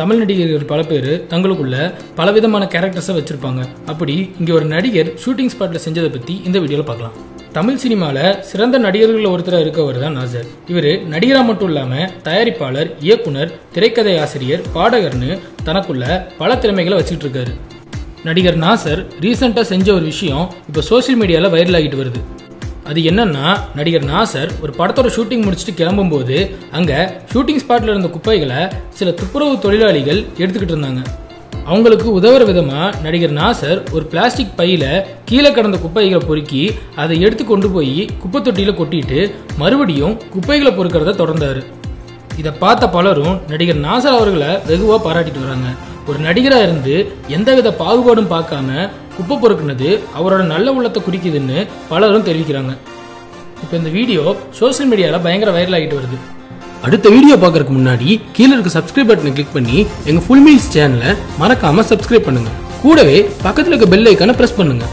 தமிழ் நடிகர்கள் பல பேர் தங்களுக்குள்ள பலவிதமான கேரக்டர்ஸை வச்சிருப்பாங்க. அப்படி இங்கே ஒரு நடிகர் ஷூட்டிங் ஸ்பாட்டில் செஞ்சதை பற்றி இந்த வீடியோவில் பார்க்கலாம். தமிழ் சினிமாவில் சிறந்த நடிகர்கள் ஒருத்தராக இருக்கவர் தான் நாசர். இவர் நடிகராக மட்டும் இல்லாமல் தயாரிப்பாளர் இயக்குனர் திரைக்கதை ஆசிரியர் பாடகர்னு தனக்குள்ள பல திறமைகளை வச்சுக்கிட்டு இருக்காரு. நடிகர் நாசர் ரீசெண்டாக செஞ்ச ஒரு விஷயம் இப்போ சோஷியல் மீடியாவில் வைரல் ஆகிட்டு வருது. அது என்னன்னா நடிகர் நாசர் ஒரு படத்தோட ஷூட்டிங் முடிச்சுட்டு கிளம்பும்போது அங்க ஷூட்டிங் ஸ்பாட்ல இருந்த குப்பைகளை சில துப்புரவு தொழிலாளிகள் எடுத்துக்கிட்டு இருந்தாங்க. அவங்களுக்கு உதவுற விதமா நடிகர் நாசர் ஒரு பிளாஸ்டிக் பையில கீழே கடந்த குப்பைகளை பொறுக்கி அதை எடுத்து கொண்டு போய் குப்பை தொட்டியில கொட்டிட்டு மறுபடியும் குப்பைகளை பொறுக்கிறத தொடர்ந்தாரு. இதை பார்த்த பலரும் நடிகர் நாசர் அவர்களை வெகுவா பாராட்டிட்டு வராங்க. ஒரு நடிகராக இருந்து எந்தவித பாகுபாடும் பார்க்காம குப்பை பொறுக்குனது அவரோட நல்ல உள்ளத்தை குறிக்குதுன்னு பலரும் தெரிவிக்கிறாங்க. இப்போ இந்த வீடியோ சோஷியல் மீடியால பயங்கர வைரல் ஆகிட்டு வருது. அடுத்த வீடியோ பார்க்கறதுக்கு முன்னாடி கீழே இருக்க சப்ஸ்கிரைப் பட்டனை கிளிக் பண்ணி எங்க ஃபுல் மீல்ஸ் சேனலை மறக்காம சப்ஸ்கிரைப் பண்ணுங்க. கூடவே பக்கத்துல இருக்க பெல் ஐக்கானை பிரஸ் பண்ணுங்க.